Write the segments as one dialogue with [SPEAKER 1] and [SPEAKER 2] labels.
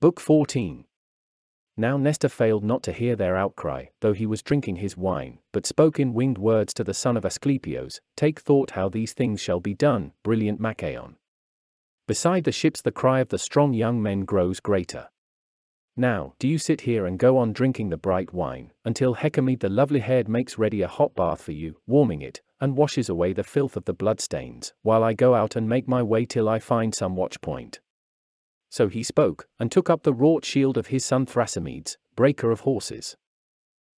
[SPEAKER 1] Book 14 Now Nestor failed not to hear their outcry, though he was drinking his wine, but spoke in winged words to the son of Asclepios, Take thought how these things shall be done, brilliant Machaon. Beside the ships the cry of the strong young men grows greater. Now, do you sit here and go on drinking the bright wine, until Hecamede the lovely-haired makes ready a hot bath for you, warming it, and washes away the filth of the bloodstains, while I go out and make my way till I find some watch point. So he spoke, and took up the wrought shield of his son Thrasymedes, breaker of horses.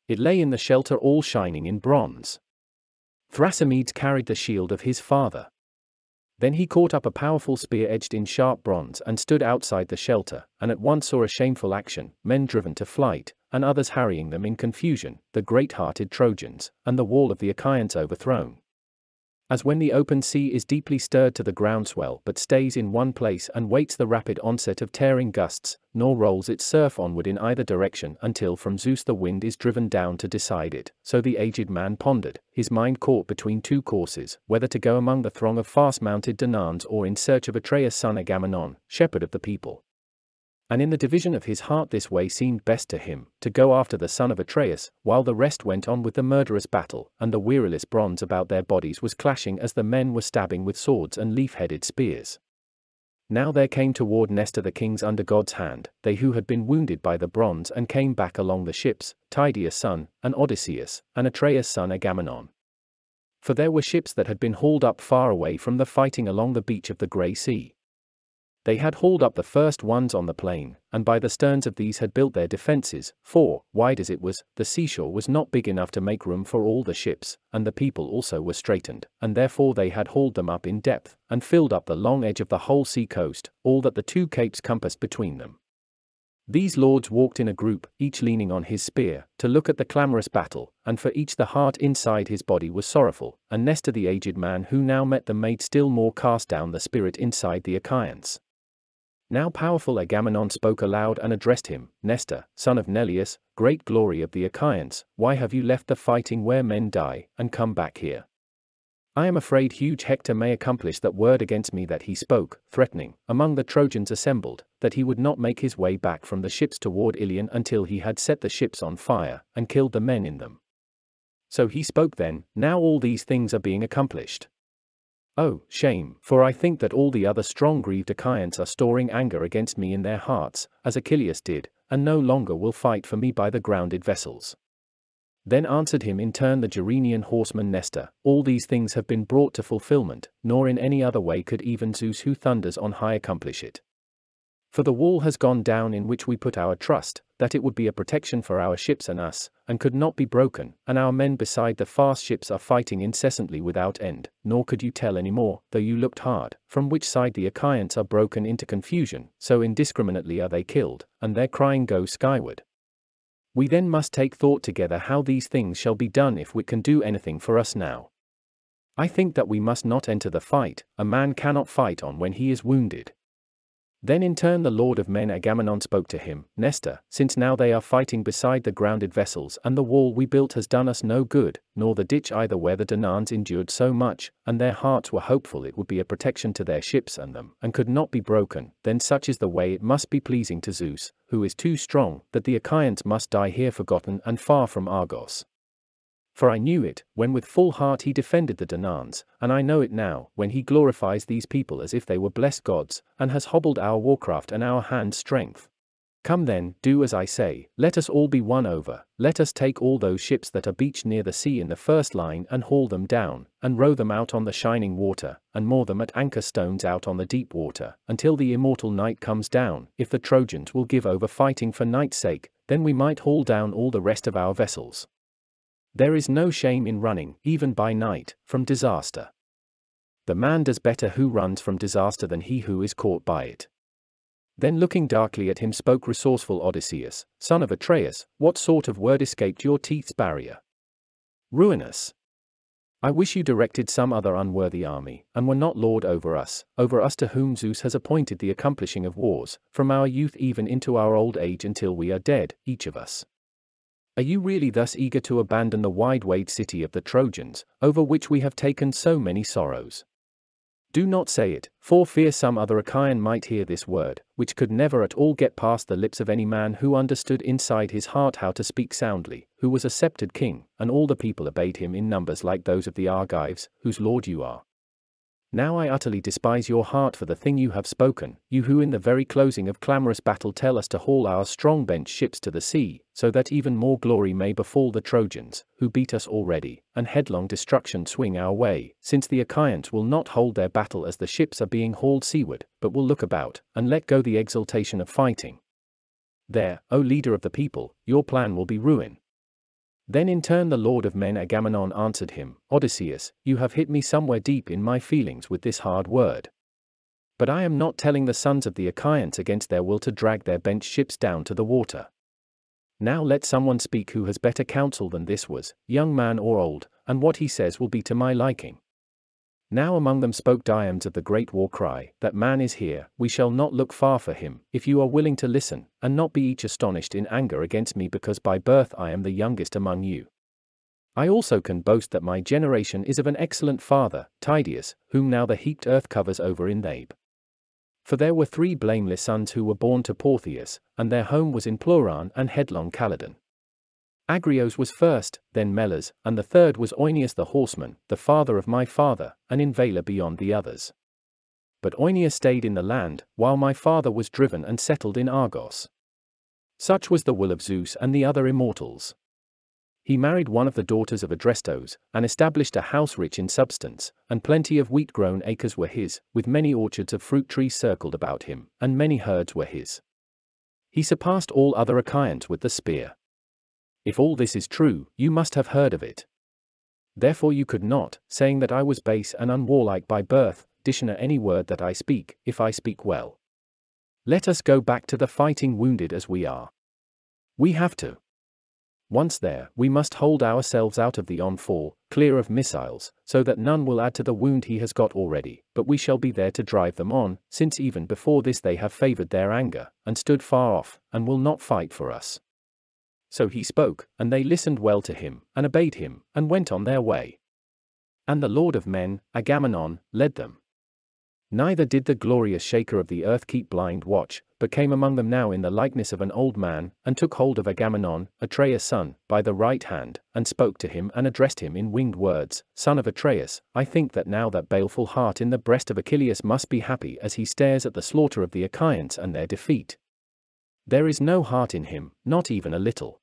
[SPEAKER 1] It lay in the shelter all shining in bronze. Thrasymedes carried the shield of his father. Then he caught up a powerful spear edged in sharp bronze and stood outside the shelter, and at once saw a shameful action, men driven to flight, and others harrying them in confusion, the great-hearted Trojans, and the wall of the Achaeans overthrown. As when the open sea is deeply stirred to the groundswell but stays in one place and waits the rapid onset of tearing gusts, nor rolls its surf onward in either direction until from Zeus the wind is driven down to decide it, so the aged man pondered, his mind caught between two courses, whether to go among the throng of fast-mounted Danaans or in search of Atreus' son Agamemnon, shepherd of the people and in the division of his heart this way seemed best to him, to go after the son of Atreus, while the rest went on with the murderous battle, and the weariless bronze about their bodies was clashing as the men were stabbing with swords and leaf-headed spears. Now there came toward Nestor the kings under God's hand, they who had been wounded by the bronze and came back along the ships, Tydeus' son, and Odysseus, and Atreus' son Agamemnon. For there were ships that had been hauled up far away from the fighting along the beach of the Grey Sea. They had hauled up the first ones on the plain, and by the sterns of these had built their defences, for, wide as it was, the seashore was not big enough to make room for all the ships, and the people also were straitened, and therefore they had hauled them up in depth, and filled up the long edge of the whole sea coast, all that the two capes compassed between them. These lords walked in a group, each leaning on his spear, to look at the clamorous battle, and for each the heart inside his body was sorrowful, and Nestor the aged man who now met them made still more cast down the spirit inside the Achaeans. Now powerful Agamemnon spoke aloud and addressed him, Nestor, son of Neleus, great glory of the Achaeans, why have you left the fighting where men die, and come back here? I am afraid huge Hector may accomplish that word against me that he spoke, threatening, among the Trojans assembled, that he would not make his way back from the ships toward Ilion until he had set the ships on fire, and killed the men in them. So he spoke then, now all these things are being accomplished. Oh, shame, for I think that all the other strong grieved Achaeans are storing anger against me in their hearts, as Achilles did, and no longer will fight for me by the grounded vessels. Then answered him in turn the Gerenian horseman Nestor, All these things have been brought to fulfillment, nor in any other way could even Zeus who thunders on high accomplish it. For the wall has gone down in which we put our trust, that it would be a protection for our ships and us, and could not be broken, and our men beside the fast ships are fighting incessantly without end, nor could you tell any more, though you looked hard, from which side the Achaeans are broken into confusion, so indiscriminately are they killed, and their crying goes skyward. We then must take thought together how these things shall be done if we can do anything for us now. I think that we must not enter the fight, a man cannot fight on when he is wounded. Then in turn the lord of men Agamemnon spoke to him, Nestor, since now they are fighting beside the grounded vessels and the wall we built has done us no good, nor the ditch either where the Danaans endured so much, and their hearts were hopeful it would be a protection to their ships and them, and could not be broken, then such is the way it must be pleasing to Zeus, who is too strong, that the Achaeans must die here forgotten and far from Argos. For I knew it, when with full heart he defended the Danaans, and I know it now, when he glorifies these people as if they were blessed gods, and has hobbled our warcraft and our hand's strength. Come then, do as I say, let us all be won over, let us take all those ships that are beached near the sea in the first line and haul them down, and row them out on the shining water, and moor them at anchor stones out on the deep water, until the immortal night comes down, if the Trojans will give over fighting for night's sake, then we might haul down all the rest of our vessels. There is no shame in running, even by night, from disaster. The man does better who runs from disaster than he who is caught by it. Then looking darkly at him spoke resourceful Odysseus, son of Atreus, what sort of word escaped your teeth's barrier? Ruinous. I wish you directed some other unworthy army, and were not lord over us, over us to whom Zeus has appointed the accomplishing of wars, from our youth even into our old age until we are dead, each of us. Are you really thus eager to abandon the wide-wayed city of the Trojans, over which we have taken so many sorrows? Do not say it, for fear some other Achaean might hear this word, which could never at all get past the lips of any man who understood inside his heart how to speak soundly, who was a sceptred king, and all the people obeyed him in numbers like those of the Argives, whose lord you are. Now I utterly despise your heart for the thing you have spoken, you who in the very closing of clamorous battle tell us to haul our strong bench ships to the sea, so that even more glory may befall the Trojans, who beat us already, and headlong destruction swing our way, since the Achaeans will not hold their battle as the ships are being hauled seaward, but will look about, and let go the exultation of fighting. There, O leader of the people, your plan will be ruin. Then in turn the lord of men Agamemnon answered him, Odysseus, you have hit me somewhere deep in my feelings with this hard word. But I am not telling the sons of the Achaeans against their will to drag their bent ships down to the water. Now let someone speak who has better counsel than this was, young man or old, and what he says will be to my liking. Now among them spoke Diomedes of the great war cry, that man is here, we shall not look far for him, if you are willing to listen, and not be each astonished in anger against me because by birth I am the youngest among you. I also can boast that my generation is of an excellent father, Tydeus, whom now the heaped earth covers over in Thebe. For there were three blameless sons who were born to Portheus, and their home was in Pleuron and headlong Calydon. Agrios was first, then Melas, and the third was Oeneus the horseman, the father of my father, an invader beyond the others. But Oeneus stayed in the land, while my father was driven and settled in Argos. Such was the will of Zeus and the other immortals. He married one of the daughters of Adrestos, and established a house rich in substance, and plenty of wheat grown acres were his, with many orchards of fruit trees circled about him, and many herds were his. He surpassed all other Achaeans with the spear. If all this is true, you must have heard of it. Therefore you could not, saying that I was base and unwarlike by birth, dishonor any word that I speak, if I speak well. Let us go back to the fighting wounded as we are. We have to. Once there, we must hold ourselves out of the onfall, clear of missiles, so that none will add to the wound he has got already, but we shall be there to drive them on, since even before this they have favored their anger, and stood far off, and will not fight for us. So he spoke, and they listened well to him, and obeyed him, and went on their way. And the Lord of men, Agamemnon, led them. Neither did the glorious shaker of the earth keep blind watch, but came among them now in the likeness of an old man, and took hold of Agamemnon, Atreus' son, by the right hand, and spoke to him and addressed him in winged words, Son of Atreus, I think that now that baleful heart in the breast of Achilles must be happy as he stares at the slaughter of the Achaeans and their defeat. There is no heart in him, not even a little.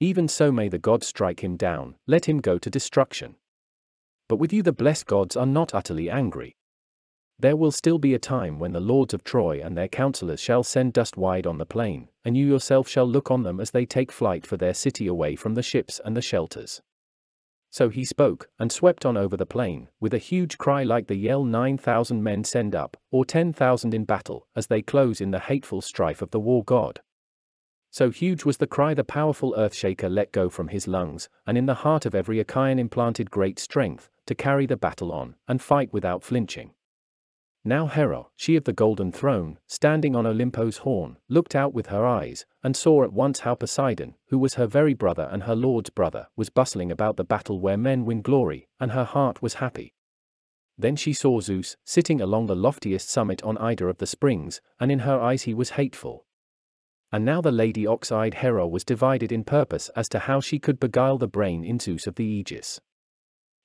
[SPEAKER 1] Even so may the gods strike him down, let him go to destruction. But with you the blessed gods are not utterly angry. There will still be a time when the lords of Troy and their counselors shall send dust wide on the plain, and you yourself shall look on them as they take flight for their city away from the ships and the shelters. So he spoke, and swept on over the plain, with a huge cry like the yell 9,000 men send up, or 10,000 in battle, as they close in the hateful strife of the war god. So huge was the cry the powerful earthshaker let go from his lungs, and in the heart of every Achaean implanted great strength, to carry the battle on, and fight without flinching. Now Hera, she of the golden throne, standing on Olympos' horn, looked out with her eyes, and saw at once how Poseidon, who was her very brother and her lord's brother, was bustling about the battle where men win glory, and her heart was happy. Then she saw Zeus, sitting along the loftiest summit on Ida of the springs, and in her eyes he was hateful, and now the lady ox-eyed Hera was divided in purpose as to how she could beguile the brain in Zeus of the Aegis.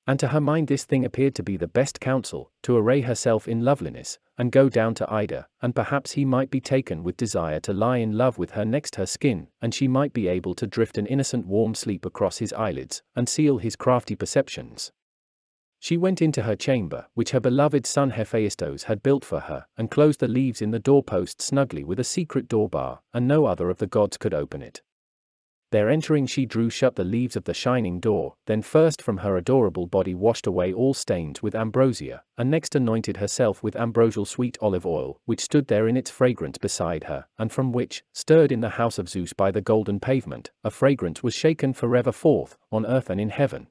[SPEAKER 1] And to her mind this thing appeared to be the best counsel, to array herself in loveliness, and go down to Ida, and perhaps he might be taken with desire to lie in love with her next her skin, and she might be able to drift an innocent warm sleep across his eyelids, and seal his crafty perceptions. She went into her chamber, which her beloved son Hephaestus had built for her, and closed the leaves in the doorpost snugly with a secret door bar, and no other of the gods could open it. There entering she drew shut the leaves of the shining door, then first from her adorable body washed away all stains with ambrosia, and next anointed herself with ambrosial sweet olive oil, which stood there in its fragrance beside her, and from which, stirred in the house of Zeus by the golden pavement, a fragrance was shaken forever forth, on earth and in heaven.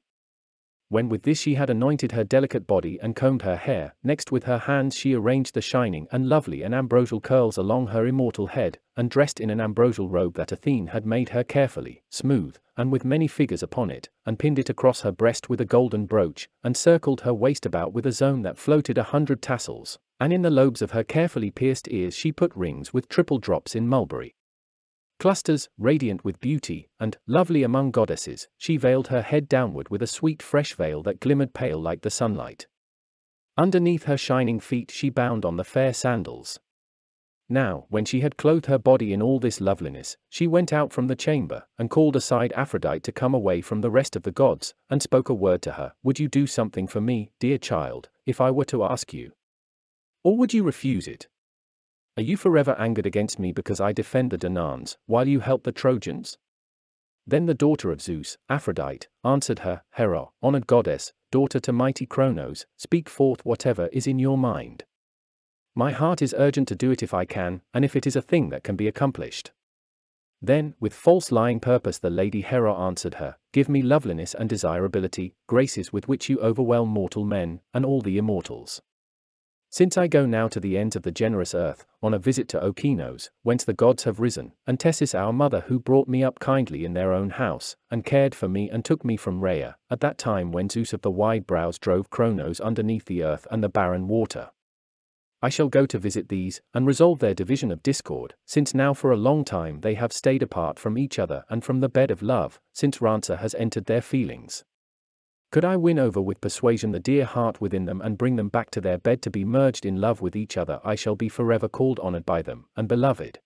[SPEAKER 1] When with this she had anointed her delicate body and combed her hair, next with her hands she arranged the shining and lovely and ambrosial curls along her immortal head, and dressed in an ambrosial robe that Athene had made her carefully, smooth, and with many figures upon it, and pinned it across her breast with a golden brooch, and circled her waist about with a zone that floated a hundred tassels, and in the lobes of her carefully pierced ears she put rings with triple drops in mulberry. Clusters, radiant with beauty, and, lovely among goddesses, she veiled her head downward with a sweet fresh veil that glimmered pale like the sunlight. Underneath her shining feet she bound on the fair sandals. Now, when she had clothed her body in all this loveliness, she went out from the chamber, and called aside Aphrodite to come away from the rest of the gods, and spoke a word to her, Would you do something for me, dear child, if I were to ask you? Or would you refuse it? Are you forever angered against me because I defend the Danaans, while you help the Trojans? Then the daughter of Zeus, Aphrodite, answered her, Hera, honored goddess, daughter to mighty Kronos, speak forth whatever is in your mind. My heart is urgent to do it if I can, and if it is a thing that can be accomplished. Then, with false lying purpose, the lady Hera answered her, Give me loveliness and desirability, graces with which you overwhelm mortal men, and all the immortals. Since I go now to the ends of the generous earth, on a visit to Okeanos, whence the gods have risen, and Tethys our mother who brought me up kindly in their own house, and cared for me and took me from Rhea, at that time when Zeus of the wide brows drove Kronos underneath the earth and the barren water. I shall go to visit these, and resolve their division of discord, since now for a long time they have stayed apart from each other and from the bed of love, since Rancer has entered their feelings. Could I win over with persuasion the dear heart within them and bring them back to their bed to be merged in love with each other, I shall be forever called honored by them, and beloved.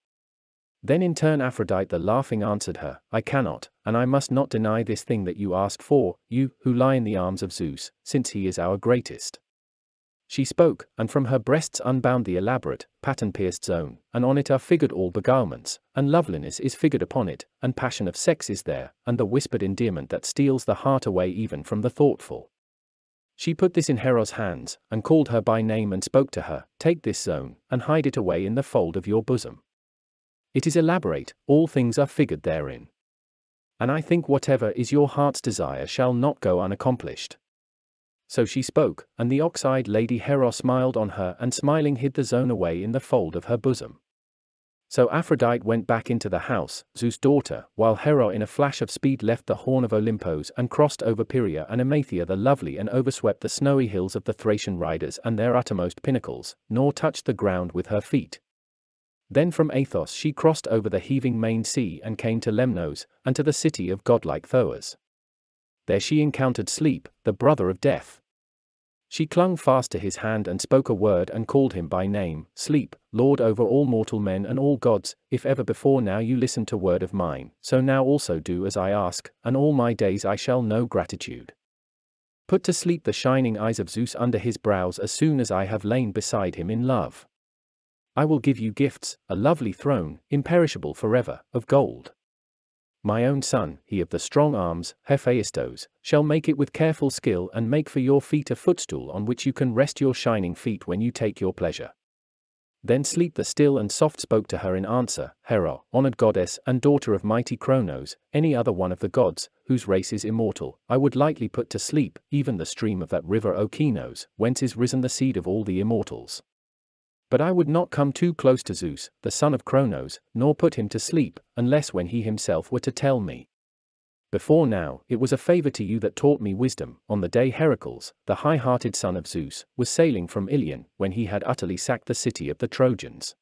[SPEAKER 1] Then in turn Aphrodite the laughing answered her, I cannot, and I must not deny this thing that you asked for, you, who lie in the arms of Zeus, since he is our greatest. She spoke, and from her breasts unbound the elaborate, pattern-pierced zone, and on it are figured all beguilements, and loveliness is figured upon it, and passion of sex is there, and the whispered endearment that steals the heart away even from the thoughtful. She put this in Hera's hands, and called her by name and spoke to her, Take this zone, and hide it away in the fold of your bosom. It is elaborate, all things are figured therein. And I think whatever is your heart's desire shall not go unaccomplished. So she spoke, and the ox-eyed lady Hera smiled on her and smiling hid the zone away in the fold of her bosom. So Aphrodite went back into the house, Zeus' daughter, while Hera in a flash of speed left the horn of Olympos and crossed over Pieria and Emathia the lovely and overswept the snowy hills of the Thracian riders and their uttermost pinnacles, nor touched the ground with her feet. Then from Athos she crossed over the heaving main sea and came to Lemnos, and to the city of godlike Thoas. There she encountered Sleep, the brother of Death. She clung fast to his hand and spoke a word and called him by name, Sleep, Lord over all mortal men and all gods, if ever before now you listened to word of mine, so now also do as I ask, and all my days I shall know gratitude. Put to sleep the shining eyes of Zeus under his brows as soon as I have lain beside him in love. I will give you gifts, a lovely throne, imperishable forever, of gold. My own son, he of the strong arms, Hephaestos, shall make it with careful skill and make for your feet a footstool on which you can rest your shining feet when you take your pleasure. Then Sleep the still and soft spoke to her in answer, Hera, honored goddess and daughter of mighty Kronos, any other one of the gods, whose race is immortal, I would lightly put to sleep, even the stream of that river Okeanos, whence is risen the seed of all the immortals. But I would not come too close to Zeus, the son of Kronos, nor put him to sleep, unless when he himself were to tell me. Before now, it was a favor to you that taught me wisdom, on the day Heracles, the high-hearted son of Zeus, was sailing from Ilion, when he had utterly sacked the city of the Trojans.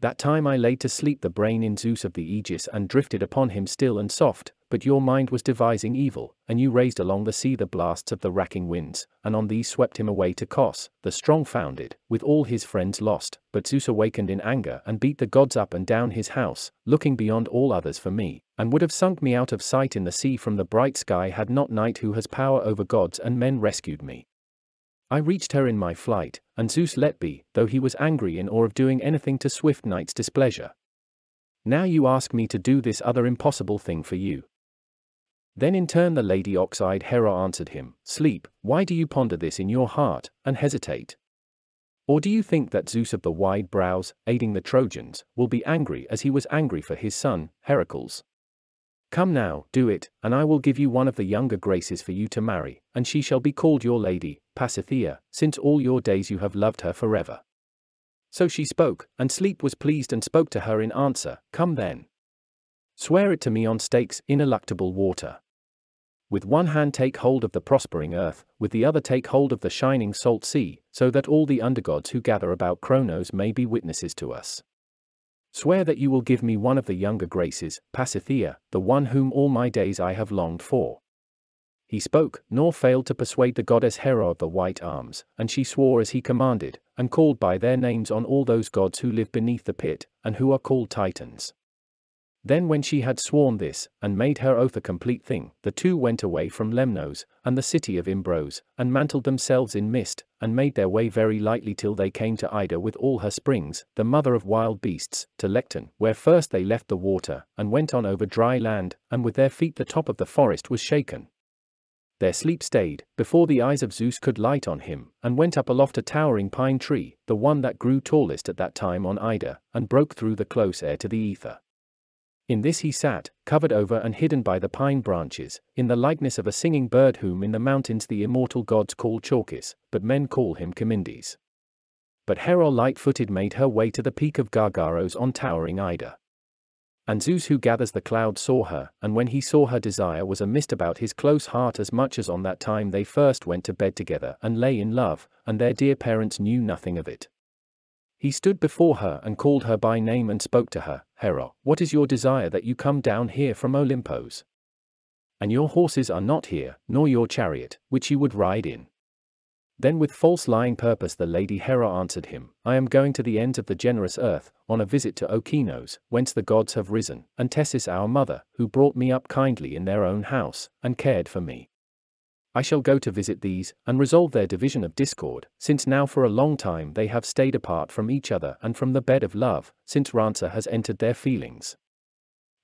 [SPEAKER 1] That time I laid to sleep the brain in Zeus of the Aegis and drifted upon him still and soft, but your mind was devising evil, and you raised along the sea the blasts of the racking winds, and on these swept him away to Cos, the strong-founded, with all his friends lost, but Zeus awakened in anger and beat the gods up and down his house, looking beyond all others for me, and would have sunk me out of sight in the sea from the bright sky had not Night who has power over gods and men rescued me. I reached her in my flight, and Zeus let be, though he was angry in awe of doing anything to swift Night's displeasure. Now you ask me to do this other impossible thing for you. Then in turn the lady ox-eyed Hera answered him, Sleep, why do you ponder this in your heart, and hesitate? Or do you think that Zeus of the wide brows, aiding the Trojans, will be angry as he was angry for his son, Heracles? Come now, do it, and I will give you one of the younger graces for you to marry, and she shall be called your lady, Pasithea, since all your days you have loved her forever. So she spoke, and Sleep was pleased and spoke to her in answer, Come then. Swear it to me on Styx', ineluctable water. With one hand take hold of the prospering earth, with the other take hold of the shining salt sea, so that all the undergods who gather about Cronos may be witnesses to us. Swear that you will give me one of the younger graces, Pasithea, the one whom all my days I have longed for. He spoke, nor failed to persuade the goddess Hera of the white arms, and she swore as he commanded, and called by their names on all those gods who live beneath the pit, and who are called Titans. Then when she had sworn this, and made her oath a complete thing, the two went away from Lemnos, and the city of Imbros, and mantled themselves in mist, and made their way very lightly till they came to Ida with all her springs, the mother of wild beasts, to Lecton, where first they left the water, and went on over dry land, and with their feet the top of the forest was shaken. Their sleep stayed, before the eyes of Zeus could light on him, and went up aloft a towering pine tree, the one that grew tallest at that time on Ida, and broke through the close air to the ether. In this he sat, covered over and hidden by the pine branches, in the likeness of a singing bird whom in the mountains the immortal gods call Chalkis, but men call him Kymindis. But Hera light-footed made her way to the peak of Gargaros on towering Ida. And Zeus who gathers the clouds saw her, and when he saw her desire was a mist about his close heart as much as on that time they first went to bed together and lay in love, and their dear parents knew nothing of it. He stood before her and called her by name and spoke to her, Hera, what is your desire that you come down here from Olympos? And your horses are not here, nor your chariot, which you would ride in. Then with false lying purpose the lady Hera answered him, I am going to the ends of the generous earth, on a visit to Okeanos, whence the gods have risen, and Tethys our mother, who brought me up kindly in their own house, and cared for me. I shall go to visit these, and resolve their division of discord, since now for a long time they have stayed apart from each other and from the bed of love, since Rancer has entered their feelings.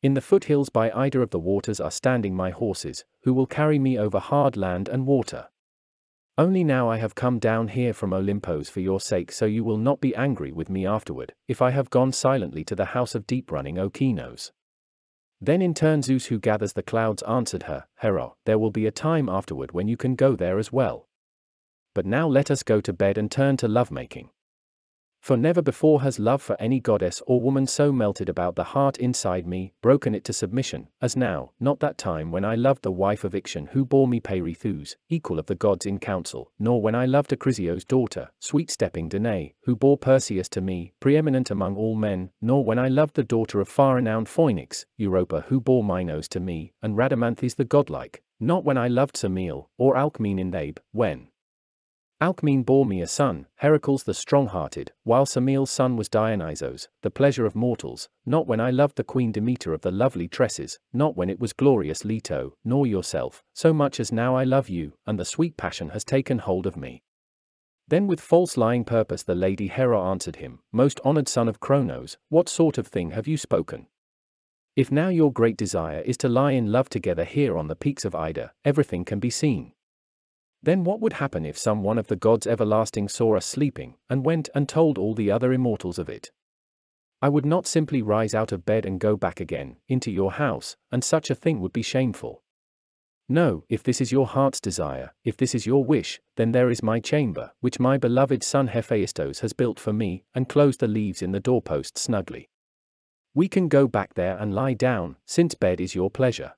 [SPEAKER 1] In the foothills by Ida of the waters are standing my horses, who will carry me over hard land and water. Only now I have come down here from Olympos for your sake so you will not be angry with me afterward, if I have gone silently to the house of deep-running Okeanos. Then in turn Zeus who gathers the clouds answered her, Hera, there will be a time afterward when you can go there as well. But now let us go to bed and turn to lovemaking. For never before has love for any goddess or woman so melted about the heart inside me, broken it to submission, as now, not that time when I loved the wife of Ixion who bore me Peirithous, equal of the gods in council, nor when I loved Acrisios' daughter, sweet-stepping Danae, who bore Perseus to me, preeminent among all men, nor when I loved the daughter of far-renowned Phoenix, Europa who bore Minos to me, and Rhadamanthys the godlike, not when I loved Semele, or Alcmene in Thebe, when, Alcmene bore me a son, Heracles the strong-hearted, while Semele's son was Dionysos, the pleasure of mortals, not when I loved the queen Demeter of the lovely tresses, not when it was glorious Leto, nor yourself, so much as now I love you, and the sweet passion has taken hold of me. Then with false lying purpose the lady Hera answered him, Most honored son of Cronos, what sort of thing have you spoken? If now your great desire is to lie in love together here on the peaks of Ida, everything can be seen. Then what would happen if some one of the gods everlasting saw us sleeping, and went and told all the other immortals of it? I would not simply rise out of bed and go back again, into your house, and such a thing would be shameful. No, if this is your heart's desire, if this is your wish, then there is my chamber, which my beloved son Hephaestos has built for me, and closed the leaves in the doorpost snugly. We can go back there and lie down, since bed is your pleasure.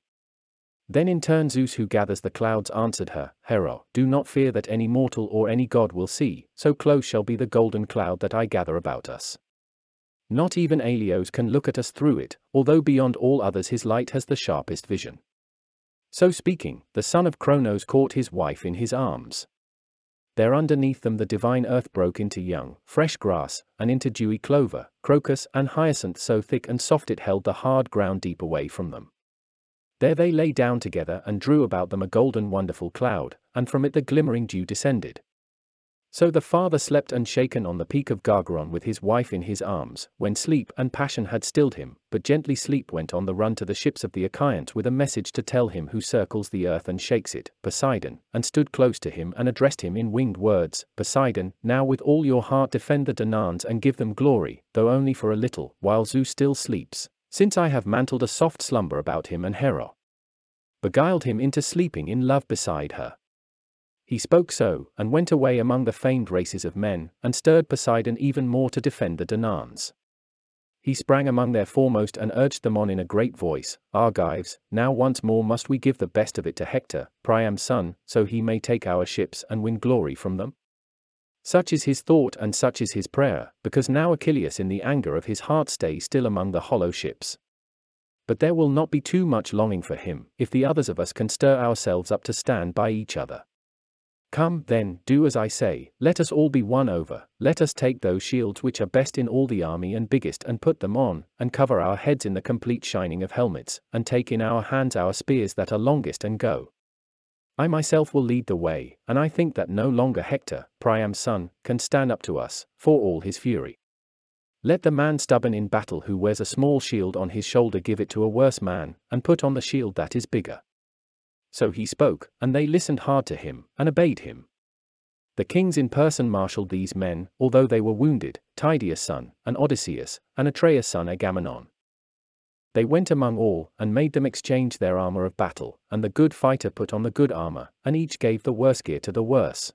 [SPEAKER 1] Then in turn Zeus who gathers the clouds answered her, Hera, do not fear that any mortal or any god will see, so close shall be the golden cloud that I gather about us. Not even Helios can look at us through it, although beyond all others his light has the sharpest vision. So speaking, the son of Cronos caught his wife in his arms. There underneath them the divine earth broke into young, fresh grass, and into dewy clover, crocus and hyacinth so thick and soft it held the hard ground deep away from them. There they lay down together and drew about them a golden wonderful cloud, and from it the glimmering dew descended. So the father slept unshaken on the peak of Gargaron with his wife in his arms, when sleep and passion had stilled him, but gently sleep went on the run to the ships of the Achaeans with a message to tell him who circles the earth and shakes it, Poseidon, and stood close to him and addressed him in winged words, Poseidon, now with all your heart defend the Danaans and give them glory, though only for a little, while Zeus still sleeps, Since I have mantled a soft slumber about him and Hera. Beguiled him into sleeping in love beside her. He spoke so, and went away among the famed races of men, and stirred Poseidon even more to defend the Danaans. He sprang among their foremost and urged them on in a great voice, Argives, now once more must we give the best of it to Hector, Priam's son, so he may take our ships and win glory from them? Such is his thought and such is his prayer, because now Achilles in the anger of his heart stays still among the hollow ships. But there will not be too much longing for him, if the others of us can stir ourselves up to stand by each other. Come, then, do as I say, let us all be won over, let us take those shields which are best in all the army and biggest and put them on, and cover our heads in the complete shining of helmets, and take in our hands our spears that are longest and go. I myself will lead the way, and I think that no longer Hector, Priam's son, can stand up to us, for all his fury. Let the man stubborn in battle who wears a small shield on his shoulder give it to a worse man, and put on the shield that is bigger. So he spoke, and they listened hard to him, and obeyed him. The kings in person marshaled these men, although they were wounded, Tydeus' son, and Odysseus, and Atreus' son Agamemnon. They went among all, and made them exchange their armor of battle, and the good fighter put on the good armor, and each gave the worse gear to the worse.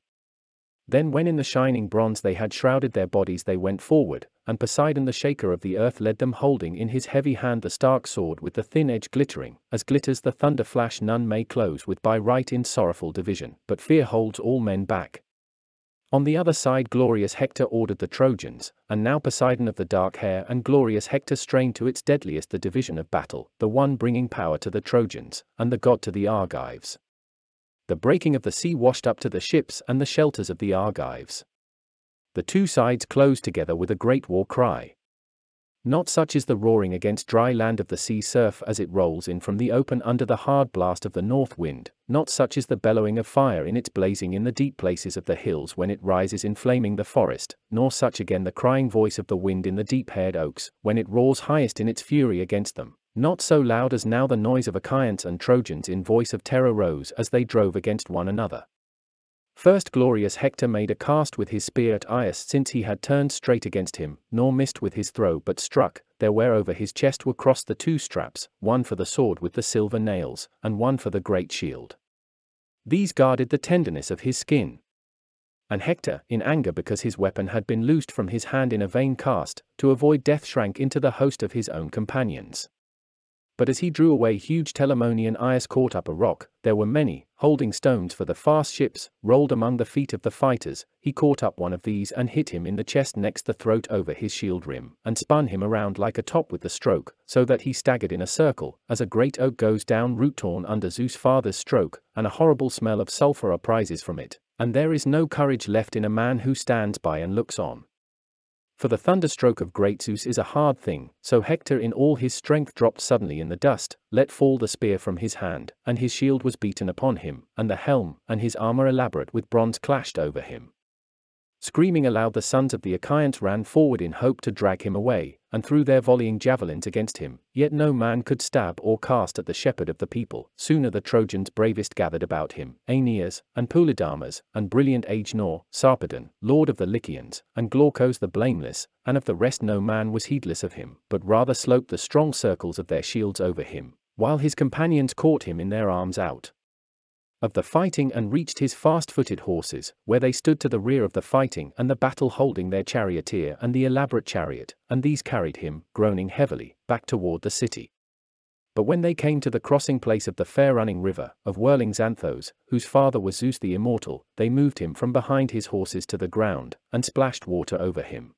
[SPEAKER 1] Then when in the shining bronze they had shrouded their bodies they went forward, and Poseidon the shaker of the earth led them holding in his heavy hand the stark sword with the thin edge glittering, as glitters the thunder flash none may close with by right in sorrowful division, but fear holds all men back. On the other side glorious Hector ordered the Trojans, and now Poseidon of the dark hair and glorious Hector strained to its deadliest the division of battle, the one bringing power to the Trojans, and the god to the Argives. The breaking of the sea washed up to the ships and the shelters of the Argives. The two sides closed together with a great war cry. Not such is the roaring against dry land of the sea surf as it rolls in from the open under the hard blast of the north wind, not such is the bellowing of fire in its blazing in the deep places of the hills when it rises in flaming the forest, nor such again the crying voice of the wind in the deep-haired oaks, when it roars highest in its fury against them, not so loud as now the noise of Achaeans and Trojans in voice of terror rose as they drove against one another. First glorious Hector made a cast with his spear at Aias since he had turned straight against him, nor missed with his throw but struck, there where over his chest were crossed the two straps, one for the sword with the silver nails, and one for the great shield. These guarded the tenderness of his skin. And Hector, in anger because his weapon had been loosed from his hand in a vain cast, to avoid death shrank into the host of his own companions. But as he drew away huge Telamonian Aias caught up a rock, there were many, holding stones for the fast ships, rolled among the feet of the fighters, he caught up one of these and hit him in the chest next the throat over his shield rim, and spun him around like a top with the stroke, so that he staggered in a circle, as a great oak goes down root torn under Zeus' father's stroke, and a horrible smell of sulphur arises from it, and there is no courage left in a man who stands by and looks on. For the thunderstroke of great Zeus is a hard thing, so Hector in all his strength dropped suddenly in the dust, let fall the spear from his hand, and his shield was beaten upon him, and the helm, and his armor elaborate with bronze clashed over him. Screaming aloud the sons of the Achaeans ran forward in hope to drag him away, and threw their volleying javelins against him, yet no man could stab or cast at the shepherd of the people. Sooner the Trojans bravest gathered about him, Aeneas, and Polydamas, and brilliant Agenor, Sarpedon, lord of the Lycians, and Glaucus the blameless, and of the rest no man was heedless of him, but rather sloped the strong circles of their shields over him, while his companions caught him in their arms out of the fighting and reached his fast-footed horses, where they stood to the rear of the fighting and the battle holding their charioteer and the elaborate chariot, and these carried him, groaning heavily, back toward the city. But when they came to the crossing place of the fair running river, of whirling Xanthos, whose father was Zeus the immortal, they moved him from behind his horses to the ground, and splashed water over him.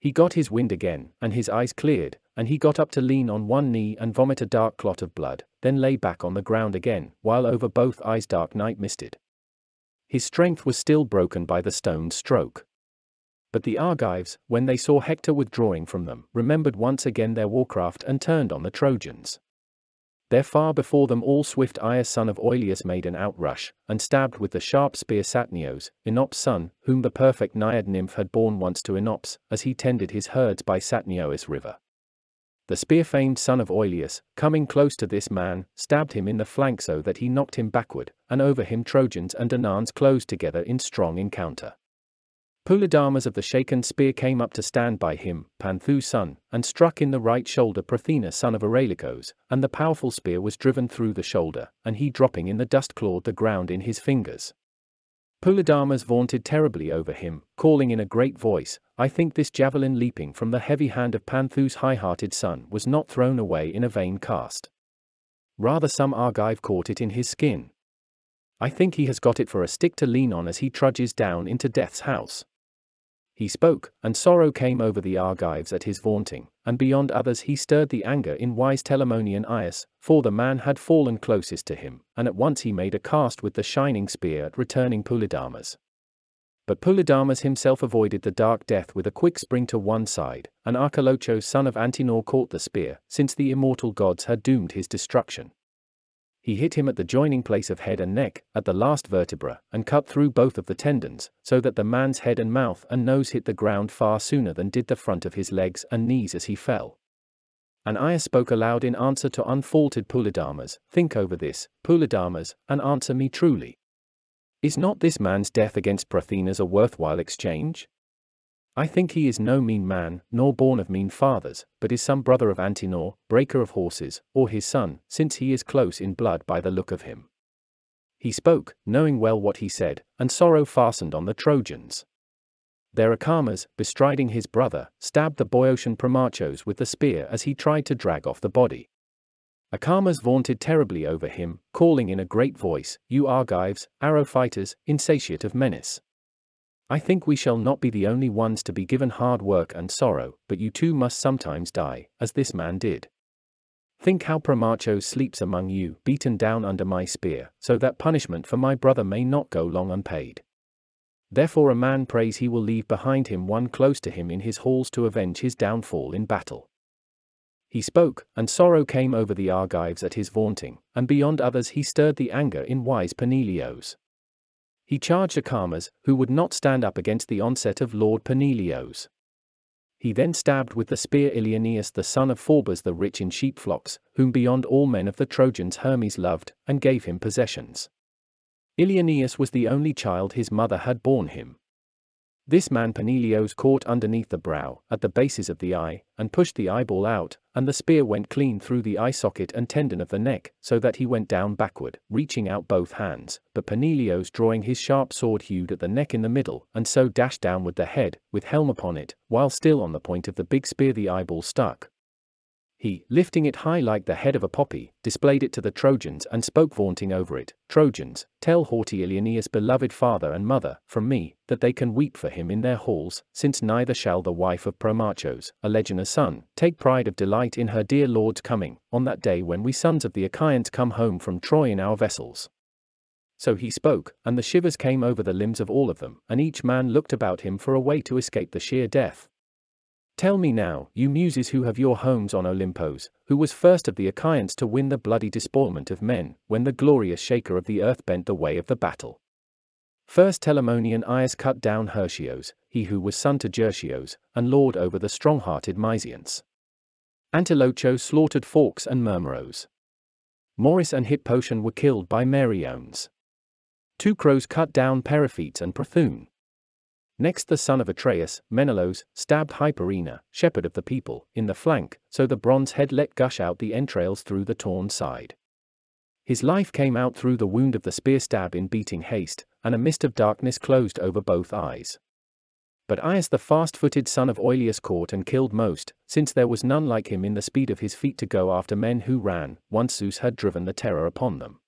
[SPEAKER 1] He got his wind again, and his eyes cleared, and he got up to lean on one knee and vomit a dark clot of blood, then lay back on the ground again, while over both eyes dark night misted. His strength was still broken by the stone stroke. But the Argives, when they saw Hector withdrawing from them, remembered once again their warcraft and turned on the Trojans. There far before them all swift Aias son of Oileus made an outrush, and stabbed with the sharp spear Satnios, Inops' son, whom the perfect Naiad nymph had borne once to Inops, as he tended his herds by Satnioeis river. The spear-famed son of Oileus, coming close to this man, stabbed him in the flank so that he knocked him backward, and over him Trojans and Danaans closed together in strong encounter. Polydamas of the shaken spear came up to stand by him, Panthu's son, and struck in the right shoulder Prothoenor son of Areilykos, and the powerful spear was driven through the shoulder, and he dropping in the dust clawed the ground in his fingers. Polydamas vaunted terribly over him, calling in a great voice, I think this javelin leaping from the heavy hand of Panthu's high-hearted son was not thrown away in a vain cast. Rather some Argive caught it in his skin. I think he has got it for a stick to lean on as he trudges down into death's house. He spoke, and sorrow came over the Argives at his vaunting, and beyond others he stirred the anger in wise Telamonian Aias, for the man had fallen closest to him, and at once he made a cast with the shining spear at returning Polydamas. But Polydamas himself avoided the dark death with a quick spring to one side, and Archilochos son of Antenor caught the spear, since the immortal gods had doomed his destruction. He hit him at the joining place of head and neck, at the last vertebra, and cut through both of the tendons, so that the man's head and mouth and nose hit the ground far sooner than did the front of his legs and knees as he fell. And Aias spoke aloud in answer to unfaulted Polydamas, Think over this, Polydamas, and answer me truly. Is not this man's death against Prothoenor's a worthwhile exchange? I think he is no mean man, nor born of mean fathers, but is some brother of Antenor, breaker of horses, or his son, since he is close in blood by the look of him. He spoke, knowing well what he said, and sorrow fastened on the Trojans. Their Acamas, bestriding his brother, stabbed the Boeotian Promachos with the spear as he tried to drag off the body. Acamas vaunted terribly over him, calling in a great voice, You Argives, arrow fighters, insatiate of menace. I think we shall not be the only ones to be given hard work and sorrow, but you too must sometimes die, as this man did. Think how Promachos sleeps among you, beaten down under my spear, so that punishment for my brother may not go long unpaid. Therefore a man prays he will leave behind him one close to him in his halls to avenge his downfall in battle. He spoke, and sorrow came over the Argives at his vaunting, and beyond others he stirred the anger in wise Peneleos. He charged Acamas, who would not stand up against the onset of Lord Peneleos. He then stabbed with the spear Ilioneus the son of Phorbas the rich in sheep flocks, whom beyond all men of the Trojans Hermes loved, and gave him possessions. Ilioneus was the only child his mother had borne him. This man Peneleos caught underneath the brow, at the bases of the eye, and pushed the eyeball out, and the spear went clean through the eye socket and tendon of the neck, so that he went down backward, reaching out both hands, but Peneleos drawing his sharp sword hewed at the neck in the middle, and so dashed downward the head, with helm upon it, while still on the point of the big spear the eyeball stuck. He, lifting it high like the head of a poppy, displayed it to the Trojans and spoke vaunting over it, Trojans, tell haughty Ilioneus' beloved father and mother, from me, that they can weep for him in their halls, since neither shall the wife of Promachos, Alegenor's son, take pride of delight in her dear lord's coming, on that day when we sons of the Achaeans come home from Troy in our vessels. So he spoke, and the shivers came over the limbs of all of them, and each man looked about him for a way to escape the sheer death. Tell me now, you muses who have your homes on Olympos, who was first of the Achaeans to win the bloody despoilment of men, when the glorious shaker of the earth bent the way of the battle. First Telamonian Aias cut down Hyrtios, he who was son to Gyrtios, and lord over the strong-hearted Mysians. Antilochos slaughtered Forks and Mermeros. Morys and Hippotion were killed by Meriones. crows cut down Periphetes and Prothoön. Next the son of Atreus, Menelaus, stabbed Hyperenor, shepherd of the people, in the flank, so the bronze head let gush out the entrails through the torn side. His life came out through the wound of the spear stab in beating haste, and a mist of darkness closed over both eyes. But Aias the fast-footed son of Oileus caught and killed most, since there was none like him in the speed of his feet to go after men who ran, once Zeus had driven the terror upon them.